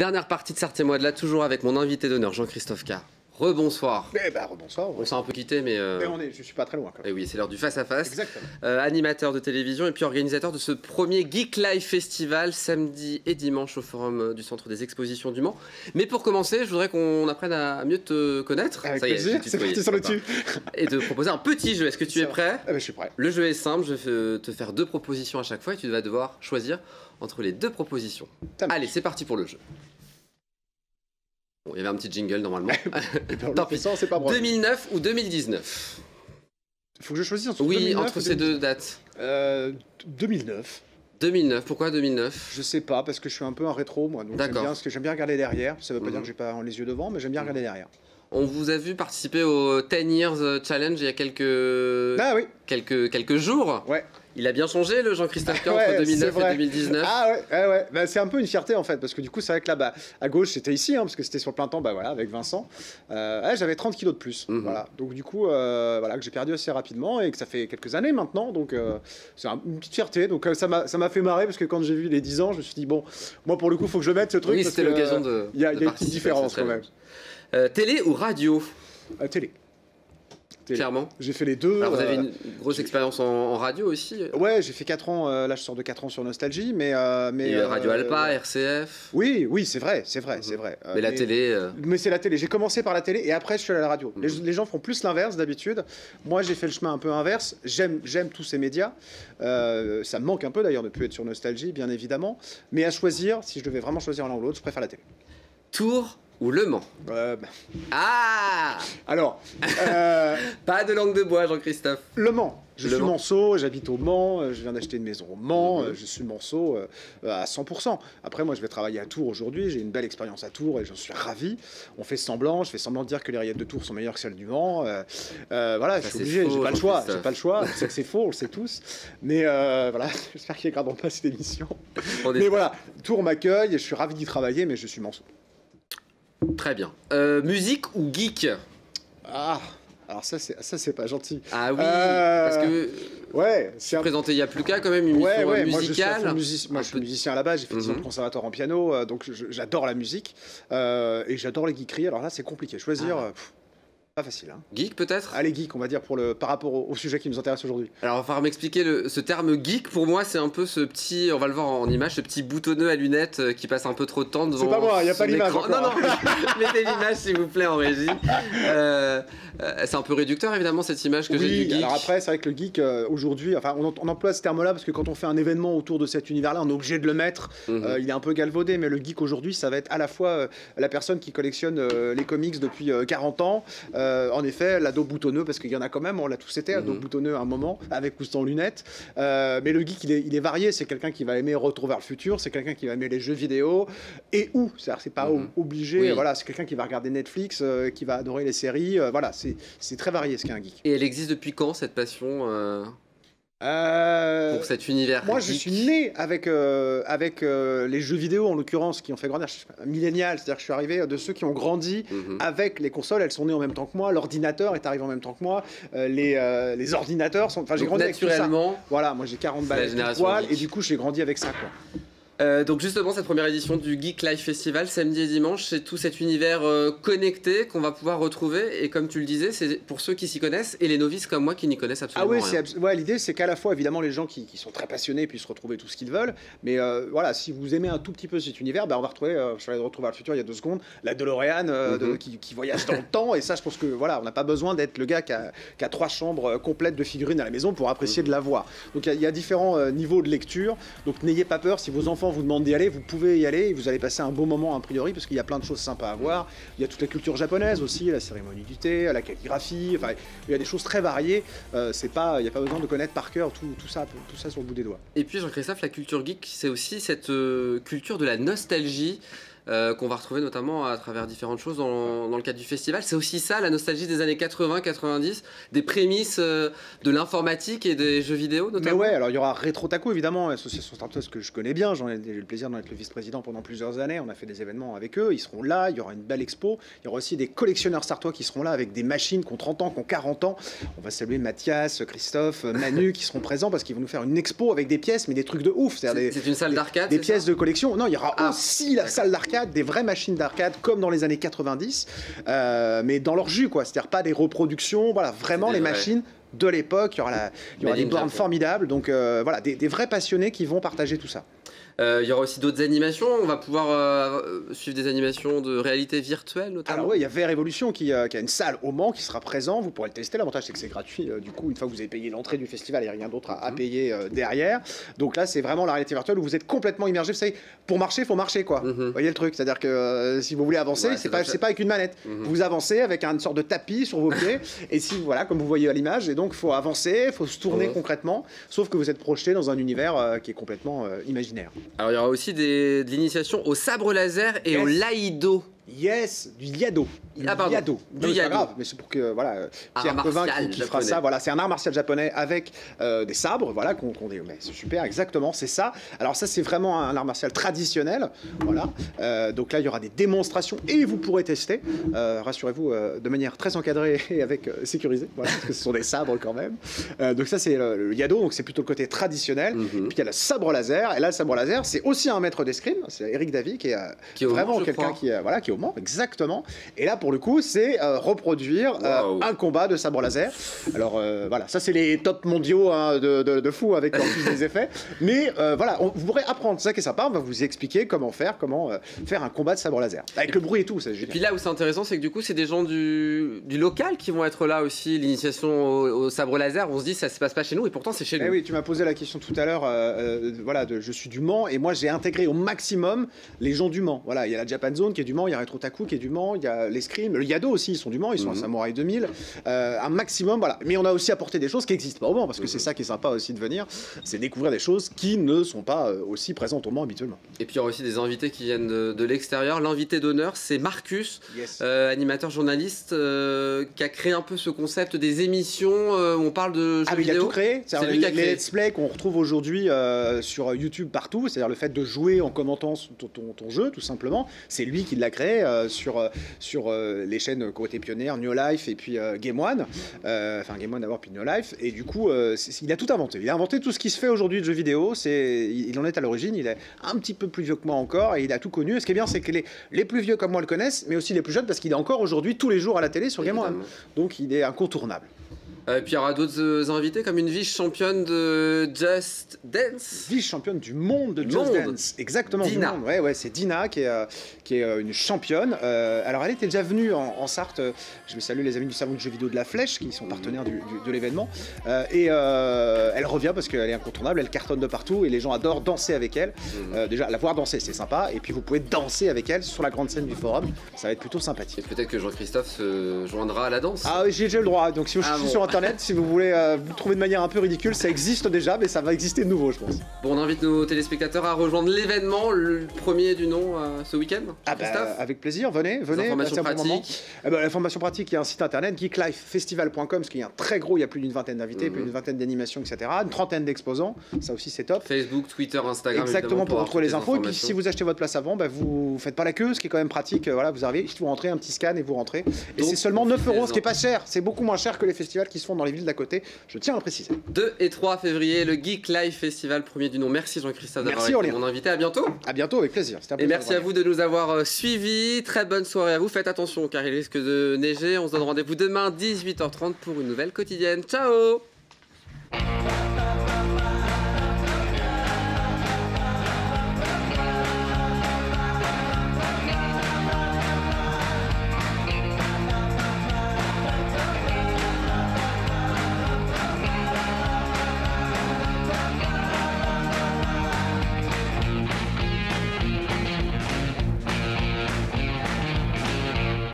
Dernière partie de Sartez-moi là, toujours avec mon invité d'honneur, Jean-Christophe Carr. Rebonsoir. Eh ben, rebonsoir. On s'est un peu quitté, mais. euh, Mais on est, je suis pas très loin quand eh même. oui, c'est l'heure du face-à-face. Exactement. Euh, animateur de télévision et puis organisateur de ce premier Geek Live Festival samedi et dimanche au Forum euh, du Centre des Expositions du Mans. Mais pour commencer, je voudrais qu'on apprenne à mieux te connaître. Avec Ça y est, plaisir. C'est parti sur le dessus. Et de proposer un petit jeu. Est-ce que tu es prêt? Eh ben, je suis prêt. Le jeu est simple, je vais te faire deux propositions à chaque fois et tu vas devoir choisir entre les deux propositions. Allez, c'est parti pour le jeu. Bon, il y avait un petit jingle normalement. Tant pis. c'est pas bon. 2009 ou 2019 Faut que je choisisse entre Oui, 2009 entre ou ces 2010. deux dates. Euh, 2009. 2009, pourquoi 2009 Je sais pas parce que je suis un peu un rétro moi. Donc j'aime D'accord. bien parce que j'aime bien regarder derrière. Ça veut pas Mhm. dire que j'ai pas les yeux devant, mais j'aime bien regarder derrière. On vous a vu participer au 10 Years Challenge il y a quelques, Ah oui. quelques, quelques jours. Ouais. Il a bien changé le Jean-Christophe Carr Ouais, entre c'est 2009 et vrai. 2019. Ah ouais, ouais, ouais. Bah, c'est un peu une fierté en fait, parce que du coup, c'est vrai que là, bah, à gauche, c'était ici, hein, parce que c'était sur le plein temps, bah voilà, avec Vincent. Euh, ouais, j'avais 30 kilos de plus, Mhm. voilà. Donc du coup, euh, voilà, que j'ai perdu assez rapidement et que ça fait quelques années maintenant, donc euh, c'est un- une petite fierté. Donc ça m'a, fait marrer parce que quand j'ai vu les 10 ans, je me suis dit bon, moi pour le coup, faut que je mette ce truc. oui, c'était l'occasion de. Il y a, de il y a une petite différence quand même. télé ou radio? Télé. Télé. Clairement. J'ai fait les deux. Alors, vous avez euh, une grosse expérience en, en radio aussi Ouais, j'ai fait 4 ans. euh, là, je sors de 4 ans sur Nostalgie, mais euh, mais Radio Alpa, RCF. Oui, oui, c'est vrai, c'est vrai, Mhm. c'est vrai. Euh, mais la télé. Mais c'est la télé. J'ai commencé par la télé et après je suis allé à la radio. Les, Mhm. les gens font plus l'inverse d'habitude. Moi j'ai fait le chemin un peu inverse. J'aime, j'aime tous ces médias. Ça me manque un peu d'ailleurs de ne plus être sur Nostalgie, bien évidemment. Mais à choisir, si je devais vraiment choisir l'un ou l'autre, je préfère la télé. Tours ou Le Mans Euh, bah, Ah alors, euh, Pas de langue de bois, Jean-Christophe. Le Mans. Je Le suis Mans. Manceau, j'habite au Mans, euh, je viens d'acheter une maison au Mans, Mhm. je suis Manceau à 100%. Après, moi, je vais travailler à Tours aujourd'hui, j'ai une belle expérience à Tours et j'en suis ravi. On fait semblant, je fais semblant de dire que les rillettes de Tours sont meilleures que celles du Mans. euh, voilà, Ça, je suis obligé, j'ai pas le choix, j'ai pas le choix. Je sais que c'est faux, on le sait tous. Mais euh, voilà, j'espère qu'ils ne regarderont pas cette émission. On Mais voilà, Tours m'accueille et je suis ravi d'y travailler, mais je suis Manceau. Très bien. Euh, musique ou geek Ah, alors ça, c'est ça, c'est pas gentil. Ah oui, Euh, parce que Ouais, c'est un présenté il y a plus qu'à quand même une Ouais, ouais, euh, moi je suis, musicale. music- moi, Un je suis peu- musicien à la base, j'ai fait 10 ans de Mhm. conservatoire en piano, euh, donc j'adore la musique et j'adore les geekeries. Alors là, c'est compliqué. Choisir, Ah. pff, pas facile. Hein. Geek peut-être? Allez, geek, on va dire, pour le, par rapport au, au sujet qui nous intéresse aujourd'hui. Alors, il va falloir m'expliquer le- ce terme geek. Pour moi, c'est un peu ce petit, on va le voir en image, ce petit boutonneux à lunettes euh, qui passe un peu trop de temps devant. C'est pas moi, y a pas l'image. Non, non, mettez l'image s'il vous plaît en régie. Euh, euh, c'est un peu réducteur évidemment cette image que j'ai du Oui, geek. alors après, c'est vrai que le geek, euh, aujourd'hui, enfin, on, on emploie ce terme-là parce que quand on fait un événement autour de cet univers-là, on est obligé de le mettre. Mhm. Il est un peu galvaudé, mais le geek aujourd'hui, ça va être à la fois la personne qui collectionne les comics depuis euh, 40 ans, euh, en effet, l'ado boutonneux, parce qu'il y en a quand même, on l'a tous été, ado Mhm. boutonneux à un moment, avec ou sans lunettes. Euh, mais le geek, il est, il est varié. C'est quelqu'un qui va aimer Retour vers le futur, c'est quelqu'un qui va aimer les jeux vidéo, et où C'est-à-dire, c'est pas Mhm. obligé. Oui. Voilà, c'est quelqu'un qui va regarder Netflix, euh, qui va adorer les séries. euh, voilà, c'est c'est très varié ce qu'est un geek. Et elle existe depuis quand cette passion euh, pour cet univers Moi, je suis né avec, euh, avec euh, les jeux vidéo, en l'occurrence, qui ont fait grandir. Je suis un millénial, c'est-à-dire que je suis arrivé de ceux qui ont grandi Mhm. avec les consoles. Elles sont nées en même temps que moi. L'ordinateur est arrivé en même temps que moi. Les, les ordinateurs sont. Enfin, j'ai grandi avec tout ça. naturellement. Voilà, moi j'ai 40 C'est la balles et du coup j'ai grandi avec ça quoi. Euh, donc justement cette première édition du Geek Live Festival samedi et dimanche, c'est tout cet univers euh, connecté qu'on va pouvoir retrouver et comme tu le disais, c'est pour ceux qui s'y connaissent et les novices comme moi qui n'y connaissent Ah absolument oui, rien. c'est abs- ouais, l'idée c'est qu'à la fois évidemment les gens qui, qui sont très passionnés puissent retrouver tout ce qu'ils veulent, mais euh, voilà, si vous aimez un tout petit peu cet univers, bah, on va retrouver, je suis allé de retrouver le futur il y a deux secondes, la DeLorean de- Mhm. qui, qui voyage dans le temps, et ça je pense que voilà, on n'a pas besoin d'être le gars qui a, qui a trois chambres complètes de figurines à la maison pour apprécier Mhm. de la voir. Donc il y a- il y, a différents niveaux de lecture, donc n'ayez pas peur, si vos enfants vous demandent d'y aller, vous pouvez y aller, vous allez passer un beau moment a priori, parce qu'il y a plein de choses sympas à voir, il y a toute la culture japonaise aussi, la cérémonie du thé, la calligraphie, enfin il y a des choses très variées. Euh, c'est pas, il n'y a pas besoin de connaître par cœur tout, tout ça, tout ça sur le bout des doigts. Et puis Jean-Christophe, la culture geek, c'est aussi cette euh, culture de la nostalgie euh, qu'on va retrouver notamment à travers différentes choses dans, dans le cadre du festival. C'est aussi ça, la nostalgie des années 80-90, des prémices euh, de l'informatique et des jeux vidéo Mais notamment. ouais, alors il y aura Retro Taco évidemment, l'association Startups que je connais bien, j'en ai eu le plaisir d'en être le vice-président pendant plusieurs années, on a fait des événements avec eux, ils seront là, il y aura une belle expo, il y aura aussi des collectionneurs Startois qui seront là avec des machines qui ont 30 ans, qui ont 40 ans. On va saluer Mathias, Christophe, Manu qui seront présents parce qu'ils vont nous faire une expo avec des pièces, mais des trucs de ouf, C'est une salle d'arcade des pièces de collection. Non, il y aura Ah, aussi la salle d'arcade d'arcade, des vraies machines d'arcade comme dans les années 90, euh, mais dans leur jus, quoi. C'est-à-dire pas des reproductions, voilà, vraiment les vrais. machines de l'époque. Il y aura, la- il y aura Made des bornes formidables, donc euh, voilà, des, des vrais passionnés qui vont partager tout ça. Euh, Il y aura aussi d'autres animations. On va pouvoir euh, euh, suivre des animations de réalité virtuelle notamment. Alors oui, il y a VR Evolution qui, qui a une salle au Mans qui sera présent. Vous pourrez le tester. L'avantage c'est que c'est gratuit. du coup, une fois que vous avez payé l'entrée du festival, il n'y a rien d'autre à, à Mhm. payer derrière. Donc là, c'est vraiment la réalité virtuelle où vous êtes complètement immergé. Vous savez, pour marcher, il faut marcher quoi. Mhm. Vous voyez le truc, c'est-à-dire que si vous voulez avancer, Ouais, c'est pas, avec une manette. Mhm. Vous avancez avec une sorte de tapis sur vos pieds, et si voilà, comme vous voyez à l'image, et donc faut avancer, faut se tourner Ouais. concrètement, sauf que vous êtes projeté dans un univers qui est complètement euh, imaginaire. Alors il y aura aussi des, de l'initiation au sabre laser et Yes. au laïdo. Yes, du yado. Du Ah, pardon. yado. Du Non, mais c'est pas grave, mais c'est pour que voilà, euh, Pierre Covin qui, qui fera ça. Voilà, c'est un art martial japonais avec euh, des sabres, voilà, qu'on dit. Mais c'est super, exactement, c'est ça. Alors ça, c'est vraiment un art martial traditionnel, voilà. Euh, donc là, il y aura des démonstrations et vous pourrez tester. euh, Rassurez-vous, de manière très encadrée et avec sécurisée, voilà, parce que ce sont des sabres quand même. Donc ça, c'est le, le yado, donc c'est plutôt le côté traditionnel. Mhm. Puis il y a le sabre laser, et là, le sabre laser, c'est aussi un maître d'escrime, c'est Eric Davy qui est Qui est au vraiment quelqu'un qui voilà, qui est au Exactement. Et là, pour le coup, c'est euh, reproduire euh, Wow. un combat de sabre laser. Alors euh, voilà, ça c'est les tops mondiaux hein, de, de, de fou avec des effets. Mais voilà, on- vous pourrez apprendre, ça qui est sympa, on va vous expliquer comment faire, comment faire un combat de sabre laser. Avec le bruit et tout, c'est Et puis là où c'est intéressant, c'est que du coup, c'est des gens du, du local qui vont être là aussi. L'initiation au, au sabre laser, on se dit ça se passe pas chez nous et pourtant c'est chez Eh nous. oui, tu m'as posé la question tout à l'heure. voilà, de- je suis du Mans et moi j'ai intégré au maximum les gens du Mans. Voilà, il y a la Japan Zone qui est du Mans, il y a Retro Taku qui est du Mans, il y a l'escrime, le Yado aussi, ils sont du Mans, ils sont Mhm. à Samurai 2000. Euh, un maximum, voilà. Mais on a aussi apporté des choses qui n'existent pas au Mans parce que c'est ça qui est sympa aussi de venir, c'est découvrir des choses qui ne sont pas euh, aussi présentes au Mans habituellement. Et puis il y aura aussi des invités qui viennent de, de l'extérieur. L'invité d'honneur, c'est Marcus, Yes. euh, animateur journaliste, euh, qui a créé un peu ce concept des émissions où on parle de jeux Ah, mais il a tout créé. C'est C'est-à-dire lui qui a les créé. let's play qu'on retrouve aujourd'hui sur YouTube partout, c'est-à-dire le fait de jouer en commentant son- ton, ton- ton jeu, tout simplement. C'est lui qui l'a créé euh, sur, euh, sur euh, les chaînes qui ont été pionnières, New Life et puis Game One. Enfin, Game One d'abord, puis New Life. Et du coup, il a tout inventé. Il a inventé tout ce qui se fait aujourd'hui de jeux vidéo. C'est, il en est à l'origine. Il est un petit peu plus vieux que moi encore et il a tout connu. Et ce qui est bien, c'est que les, les plus vieux comme moi le connaissent, mais aussi les plus jeunes parce qu'il est encore aujourd'hui tous les jours à la télé sur Game One. Donc, il est incontournable. Euh, et puis il y aura d'autres euh, invités comme une vice-championne de Just Dance. vice-championne du monde de Du Just monde. Dance. Exactement, du Dina. monde. Ouais, ouais, c'est Dina qui est, euh, qui est euh, une championne. Euh, alors, elle était déjà venue en, en Sarthe. euh, Je vais saluer les amis du salon de jeux vidéo de la Flèche qui sont partenaires du- du- de l'événement. Euh, et euh, elle revient parce qu'elle est incontournable. Elle cartonne de partout et les gens adorent danser avec elle. Mhm. Euh, déjà, la voir danser, c'est sympa. Et puis, vous pouvez danser avec elle sur la grande scène du forum. Ça va être plutôt Et sympathique. peut-être que Jean-Christophe se joindra à la danse. Ah oui, j'ai déjà le droit. Donc, si vous Ah bon. sur internet, si vous voulez euh, vous trouver de manière un peu ridicule, ça existe déjà, mais ça va exister de nouveau, je pense. Bon, on invite nos téléspectateurs à rejoindre l'événement, le premier du nom euh, ce week-end. Ah bah, avec plaisir, venez, venez. informations pratiques. Eh ben, L'information pratique, il y a un site internet, geeklifefestival.com, qu'il y a un très gros, il y a plus d'une vingtaine d'invités, Mhm. plus d'une vingtaine d'animations, etc. Une trentaine d'exposants, ça aussi c'est top. Facebook, Twitter, Instagram. Exactement pour avoir retrouver les infos. Et puis si vous achetez votre place avant, bah, vous faites pas la queue, ce qui est quand même pratique. Euh, Voilà, vous arrivez, vous rentrez un petit scan et vous rentrez. Et c'est seulement 9 euros, ce qui est pas cher. C'est beaucoup moins cher que les festivals qui se font dans les villes d'à côté. Je tiens à le préciser. 2 et 3 février, le Geek Live Festival, premier du nom. Merci Jean-Christophe d'avoir Merci, été mon invité. À bientôt. À bientôt, avec plaisir. Un Et plaisir merci à vous de nous avoir euh, suivis. Très bonne soirée à vous. Faites attention car il risque de neiger. On se donne rendez-vous demain 18h30 pour une nouvelle quotidienne. Ciao